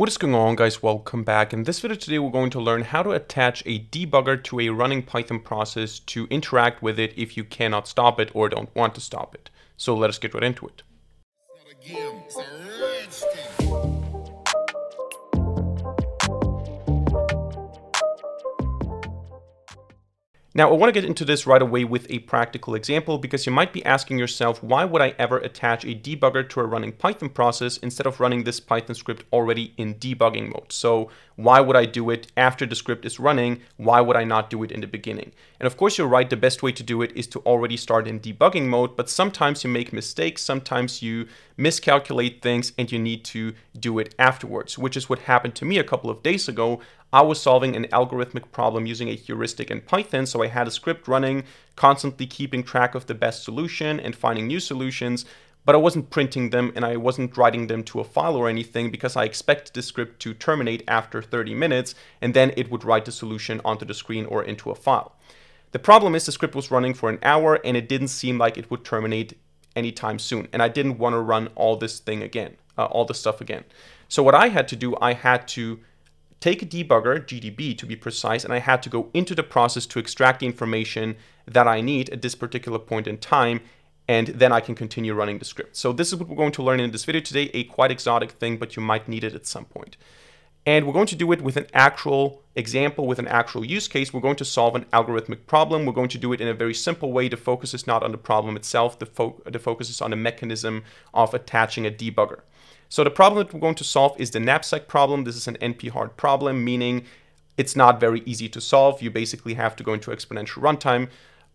What is going on guys, welcome back. In this video today we're going to learn how to attach a debugger to a running Python process to interact with it if you cannot stop it or don't want to stop it. So let us get right into it. Now, I want to get into this right away with a practical example because you might be asking yourself, why would I ever attach a debugger to a running Python process instead of running this Python script already in debugging mode? So why would I do it after the script is running? Why would I not do it in the beginning? And of course, you're right, the best way to do it is to already start in debugging mode, but sometimes you make mistakes, sometimes you miscalculate things and you need to do it afterwards, which is what happened to me a couple of days ago. I was solving an algorithmic problem using a heuristic in Python, so I had a script running, constantly keeping track of the best solution and finding new solutions, but I wasn't printing them and I wasn't writing them to a file or anything because I expected the script to terminate after 30 minutes and then it would write the solution onto the screen or into a file. The problem is the script was running for an hour and it didn't seem like it would terminate anytime soon. And I didn't want to run all this thing again, uh, all this stuff again. So what I had to do, I had to take a debugger, GDB to be precise, and I had to go into the process to extract the information that I need at this particular point in time, and then I can continue running the script. So this is what we're going to learn in this video today, a quite exotic thing, but you might need it at some point. And we're going to do it with an actual example, with an actual use case. We're going to solve an algorithmic problem. We're going to do it in a very simple way. The focus is not on the problem itself. The, fo the focus is on the mechanism of attaching a debugger. So the problem that we're going to solve is the knapsack problem. This is an NP-hard problem, meaning it's not very easy to solve. You basically have to go into exponential runtime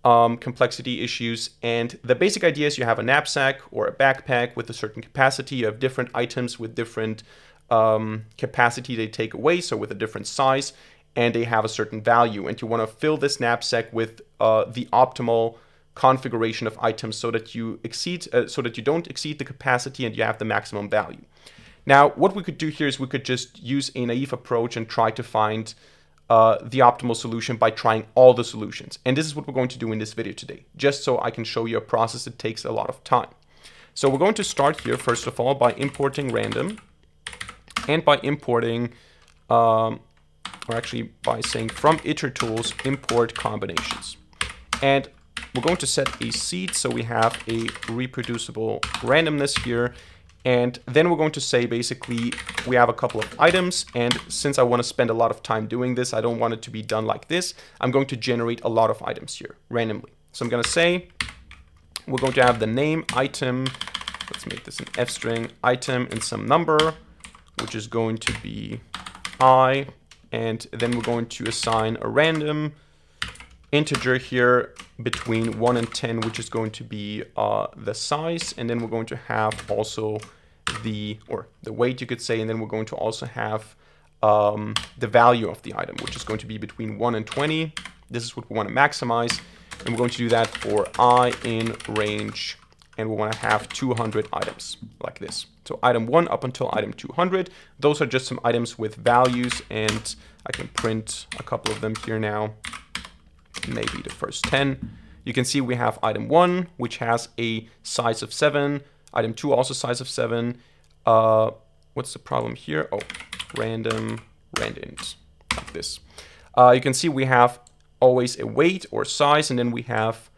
um, complexity issues. And the basic idea is you have a knapsack or a backpack with a certain capacity. You have different items with different um, capacity they take away, so with a different size, and they have a certain value. And you want to fill this knapsack with uh, the optimal configuration of items so that you exceed uh, so that you don't exceed the capacity and you have the maximum value. Now, what we could do here is we could just use a naive approach and try to find uh, the optimal solution by trying all the solutions. And this is what we're going to do in this video today, just so I can show you a process that takes a lot of time. So we're going to start here, first of all, by importing random and by importing, um, or actually by saying from itertools import combinations. And we're going to set a seed so we have a reproducible randomness here. And then we're going to say basically we have a couple of items. And since I want to spend a lot of time doing this, I don't want it to be done like this. I'm going to generate a lot of items here randomly. So I'm going to say we're going to have the name item. Let's make this an f string item and some number, which is going to be i. And then we're going to assign a random integer here between 1 and 10, which is going to be uh, the size. And then we're going to have also the, or the weight you could say, and then we're going to also have um, the value of the item, which is going to be between 1 and 20. This is what we want to maximize. And we're going to do that for i in range. And we want to have 200 items like this. So item 1 up until item 200. Those are just some items with values. And I can print a couple of them here now maybe the first 10. You can see we have item 1, which has a size of 7. Item 2 also size of 7. Uh, what's the problem here? Oh, random, randint, like this. Uh, you can see we have always a weight or size, and then we have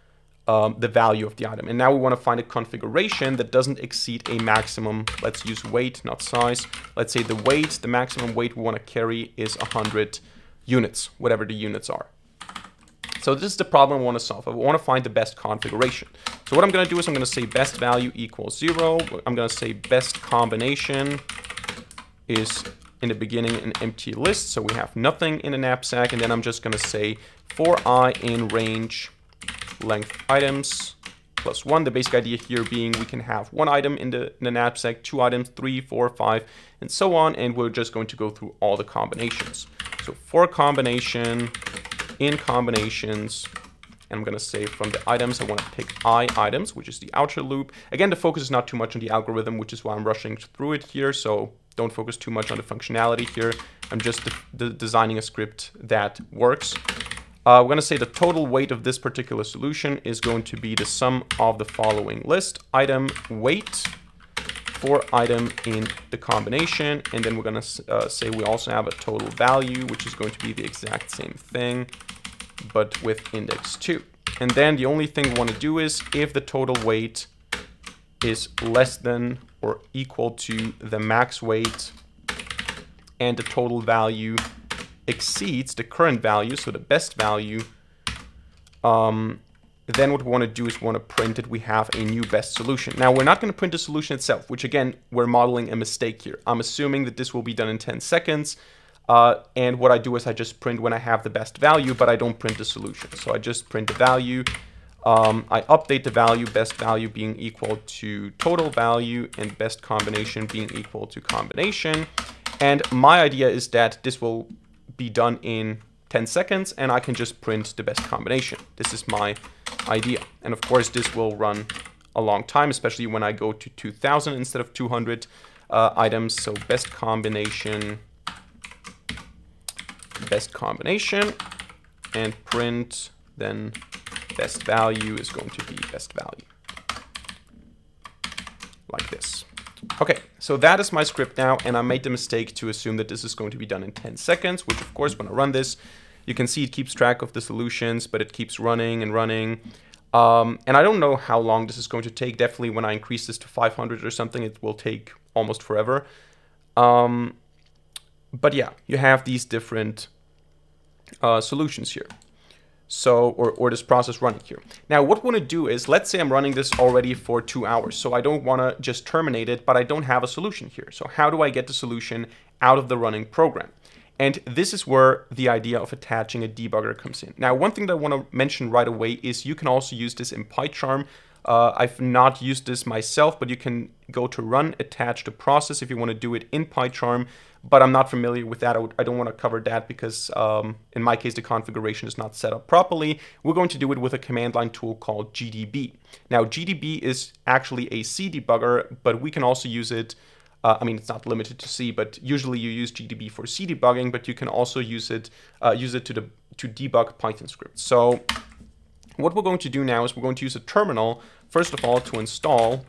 um, the value of the item. And now we want to find a configuration that doesn't exceed a maximum. Let's use weight, not size. Let's say the weight, the maximum weight we want to carry is 100 units, whatever the units are. So this is the problem I want to solve. I want to find the best configuration. So what I'm going to do is I'm going to say best value equals zero. I'm going to say best combination is in the beginning an empty list. So we have nothing in the knapsack. And then I'm just going to say for i in range length items plus one. The basic idea here being we can have one item in the, in the knapsack, two items, three, four, five, and so on. And we're just going to go through all the combinations. So for combination in combinations. And I'm going to say from the items, I want to pick i items, which is the outer loop. Again, the focus is not too much on the algorithm, which is why I'm rushing through it here. So don't focus too much on the functionality here. I'm just de de designing a script that works. Uh, we're going to say the total weight of this particular solution is going to be the sum of the following list. Item weight for item in the combination. And then we're going to uh, say we also have a total value, which is going to be the exact same thing, but with index 2. And then the only thing we want to do is if the total weight is less than or equal to the max weight and the total value exceeds the current value, so the best value, um, then what we want to do is we want to print that we have a new best solution. Now, we're not going to print the solution itself, which again, we're modeling a mistake here. I'm assuming that this will be done in 10 seconds. Uh, and what I do is I just print when I have the best value, but I don't print the solution. So I just print the value. Um, I update the value, best value being equal to total value and best combination being equal to combination. And my idea is that this will be done in 10 seconds and I can just print the best combination. This is my idea. And of course, this will run a long time, especially when I go to 2000 instead of 200 uh, items. So best combination, best combination and print then best value is going to be best value like this. Okay, so that is my script now, and I made the mistake to assume that this is going to be done in 10 seconds, which of course, when I run this, you can see it keeps track of the solutions, but it keeps running and running. Um, and I don't know how long this is going to take. Definitely when I increase this to 500 or something, it will take almost forever. Um, but yeah, you have these different uh, solutions here so or, or this process running here. Now what we want to do is, let's say I'm running this already for two hours, so I don't want to just terminate it, but I don't have a solution here. So how do I get the solution out of the running program? And this is where the idea of attaching a debugger comes in. Now, one thing that I want to mention right away is you can also use this in PyCharm. Uh, I've not used this myself, but you can go to run, attach the process if you want to do it in PyCharm but I'm not familiar with that. I, don't want to cover that because um, in my case, the configuration is not set up properly. We're going to do it with a command line tool called GDB. Now, GDB is actually a C debugger, but we can also use it uh, I mean, it's not limited to C, but usually you use GDB for C debugging, but you can also use it uh, use it to the to debug Python scripts. So what we're going to do now is we're going to use a terminal first of all to install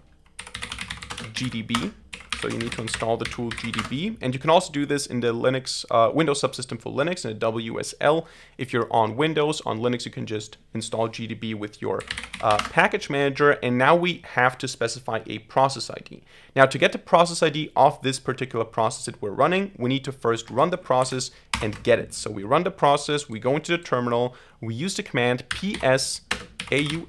GDB. So you need to install the tool GDB. And you can also do this in the Linux, uh, Windows subsystem for Linux in a WSL. If you're on Windows, on Linux, you can just install GDB with your uh, package manager. And now we have to specify a process ID. Now to get the process ID of this particular process that we're running, we need to first run the process and get it. So we run the process, we go into the terminal, we use the command ps aux,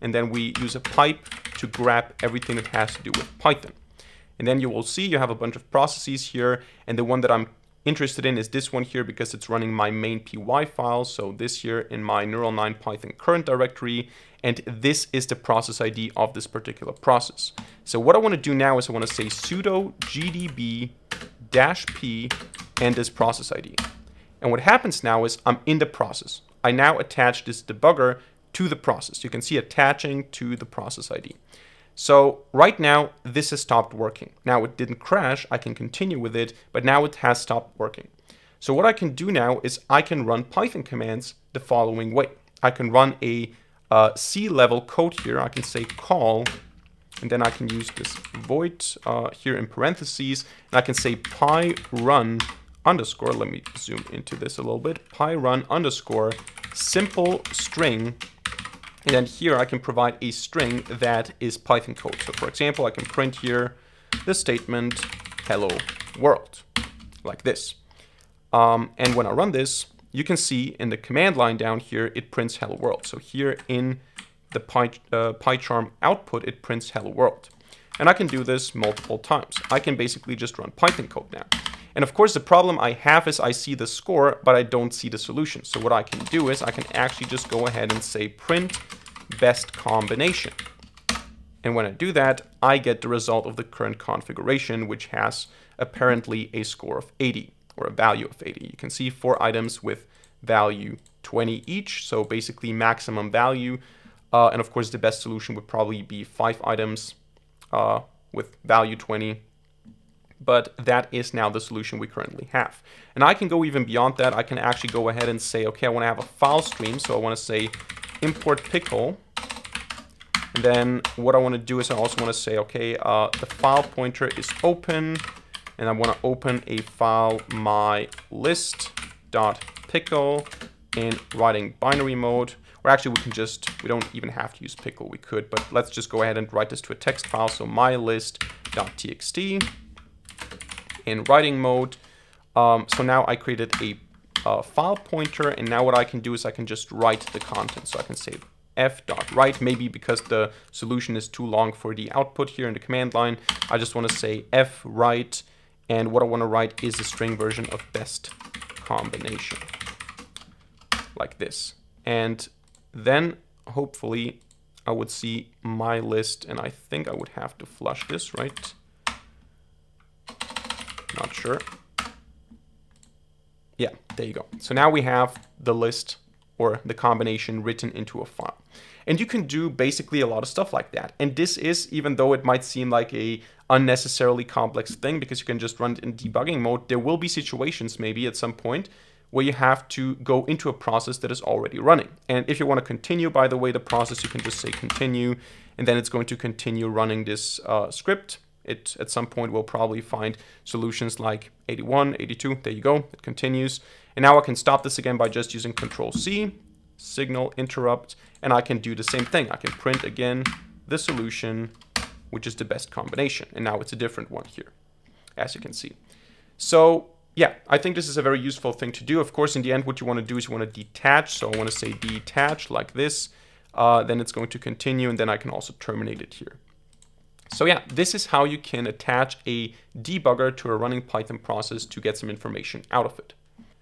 and then we use a pipe to grab everything that has to do with Python. And then you will see you have a bunch of processes here. And the one that I'm interested in is this one here because it's running my main py file. So this here in my NeuralNine Python current directory. And this is the process ID of this particular process. So what I want to do now is I want to say sudo gdb dash p and this process ID. And what happens now is I'm in the process. I now attach this debugger to the process. You can see attaching to the process ID. So right now, this has stopped working. Now it didn't crash, I can continue with it, but now it has stopped working. So what I can do now is I can run Python commands the following way. I can run a uh, C-level code here. I can say call, and then I can use this void uh, here in parentheses, and I can say py run underscore, let me zoom into this a little bit, py run underscore simple string and then here I can provide a string that is Python code. So for example, I can print here the statement hello world like this. Um, and when I run this, you can see in the command line down here, it prints hello world. So here in the Py, uh, PyCharm output, it prints hello world. And I can do this multiple times. I can basically just run Python code now. And of course, the problem I have is I see the score, but I don't see the solution. So what I can do is I can actually just go ahead and say print best combination. And when I do that, I get the result of the current configuration, which has apparently a score of 80 or a value of 80. You can see four items with value 20 each, so basically maximum value. Uh, and of course, the best solution would probably be five items uh, with value 20 but that is now the solution we currently have. And I can go even beyond that. I can actually go ahead and say, okay, I want to have a file stream. So I want to say import pickle And then what I want to do is I also want to say, okay, uh, the file pointer is open, and I want to open a file my list dot pickle in writing binary mode. Or actually, we can just, we don't even have to use pickle, we could, but let's just go ahead and write this to a text file. So my in writing mode. Um, so now I created a file pointer, and now what I can do is I can just write the content. So I can say f.write, maybe because the solution is too long for the output here in the command line. I just want to say f write, and what I want to write is a string version of best combination, like this. And then hopefully I would see my list, and I think I would have to flush this, right? Not sure. Yeah, there you go. So now we have the list or the combination written into a file. And you can do basically a lot of stuff like that. And this is, even though it might seem like a unnecessarily complex thing because you can just run it in debugging mode, there will be situations maybe at some point where you have to go into a process that is already running. And if you want to continue, by the way, the process, you can just say continue, and then it's going to continue running this uh, script. It at some point will probably find solutions like 81, 82. There you go. It continues. And now I can stop this again by just using Control C, signal interrupt, and I can do the same thing. I can print again the solution, which is the best combination. And now it's a different one here, as you can see. So yeah, I think this is a very useful thing to do. Of course, in the end, what you want to do is you want to detach. So I want to say detach like this. Uh, then it's going to continue, and then I can also terminate it here. So yeah, this is how you can attach a debugger to a running Python process to get some information out of it.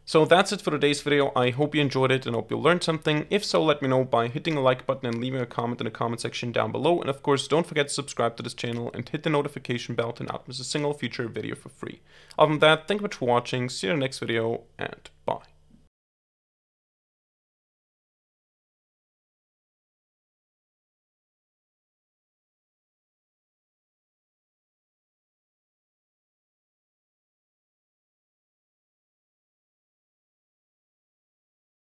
So that's it for today's video. I hope you enjoyed it and hope you learned something. If so, let me know by hitting the like button and leaving a comment in the comment section down below. And of course, don't forget to subscribe to this channel and hit the notification bell to not miss a single future video for free. Other than that, thank you much for watching, see you in the next video, and